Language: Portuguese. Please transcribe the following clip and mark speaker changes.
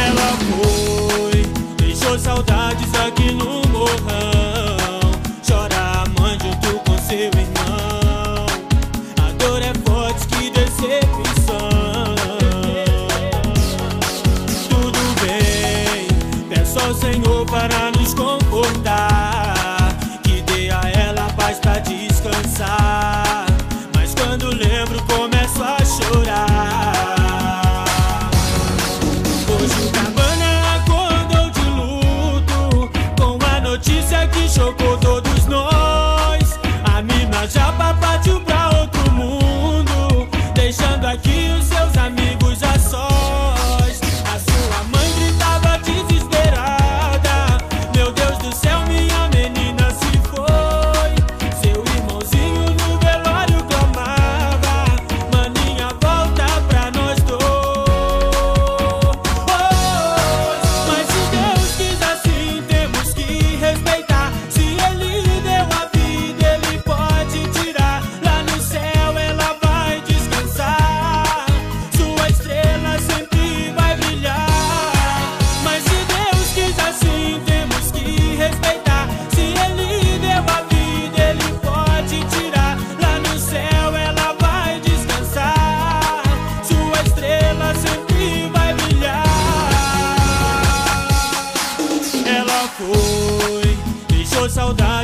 Speaker 1: Hello. Que dê a ela paz pra descansar. Mas quando lembro, começo a chorar. Hoje o Cabana acordou de luto. Com a notícia que chocou todos nós. A mina já papatiu. saudade.